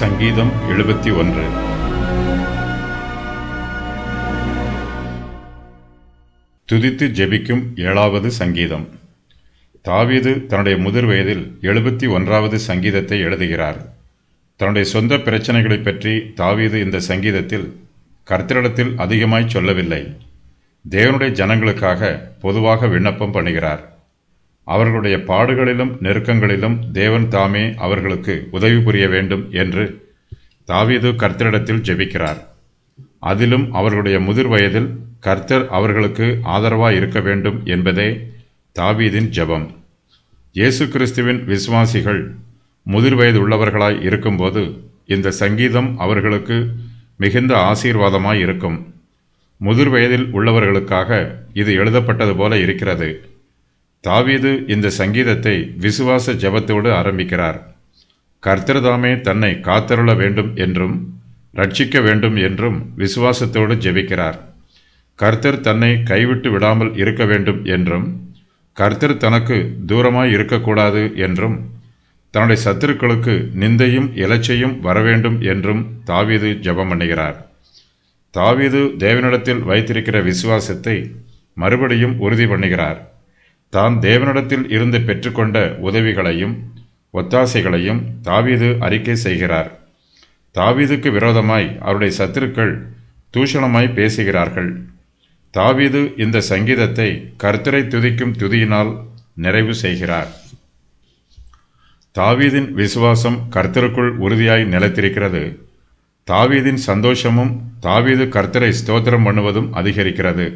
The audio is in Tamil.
சங்கீதம் எழுபத்தி ஒன்று. துதித்து ஜெபிக்கும் ஏழாவது சங்கீதம். தாவீது தன்னுடைய முதிர் வயதில் எழுபத்தி ஒன்றாவது சங்கீதத்தை எழுதுகிறார். தன்னுடைய சொந்த பிரச்சனைகளைப் பற்றி தாவீது இந்த சங்கீதத்தில் கர்த்தரிடத்தில் அதிகமாய் சொல்லவில்லை. தேவனுடைய ஜனங்களுக்காக பொதுவாக விண்ணப்பம் பண்ணுகிறார். அவர்களுடைய பாடுகளிலும் நெருக்கங்களிலும் தேவன் தாமே அவர்களுக்கு உதவி புரிய வேண்டும் என்று தாவீது கர்த்தரிடத்தில் ஜெபிக்கிறார். அதிலும் அவர்களுடைய முதிர் வயதில் கர்த்தர் அவர்களுக்கு ஆதரவாக இருக்க வேண்டும் என்பதே தாவீதின் ஜெபம். இயேசு கிறிஸ்துவின் விசுவாசிகள் முதிர் வயது உள்ளவர்களாய் இருக்கும்போது இந்த சங்கீதம் அவர்களுக்கு மிகுந்த ஆசீர்வாதமாய் இருக்கும். முதிர் வயதில் உள்ளவர்களுக்காக இது எழுதப்பட்டது போல இருக்கிறது. தாவீது இந்த சங்கீதத்தை விசுவாச ஜெபத்தோடு ஆரம்பிக்கிறார். கர்த்தர்தாமே தன்னை காத்தருள வேண்டும் என்றும் ரட்சிக்க வேண்டும் என்றும் விசுவாசத்தோடு ஜெபிக்கிறார். கர்த்தர் தன்னை கைவிட்டு விடாமல் இருக்க வேண்டும் என்றும் கர்த்தர் தனக்கு தூரமாய் இருக்கக்கூடாது என்றும் தன்னுடைய சத்துருக்களுக்கு நிந்தையும் இலச்சையும் வரவேண்டும் என்றும் தாவீது ஜெபம் பண்ணுகிறார். தாவீது தேவனிடத்தில் வைத்திருக்கிற விசுவாசத்தை மறுபடியும் உறுதி பண்ணுகிறார். தான் தேவனிடத்தில் இருந்து பெற்றுக்கொண்ட உதவிகளையும் ஒத்தாசைகளையும் தாவீது அறிக்கை செய்கிறார். தாவீதுக்கு விரோதமாய் அவருடைய சத்துருக்கள் தூஷணமாய் பேசுகிறார்கள். தாவீது இந்த சங்கீதத்தை கர்த்தரை துதிக்கும் துதியினால் நிறைவு செய்கிறார். தாவீதின் விசுவாசம் கர்த்தருக்குள் உறுதியாய் நிலைத்திருக்கிறது. தாவீதின் சந்தோஷமும் தாவீது கர்த்தரை ஸ்தோத்திரம் பண்ணுவதும் அதிகரிக்கிறது.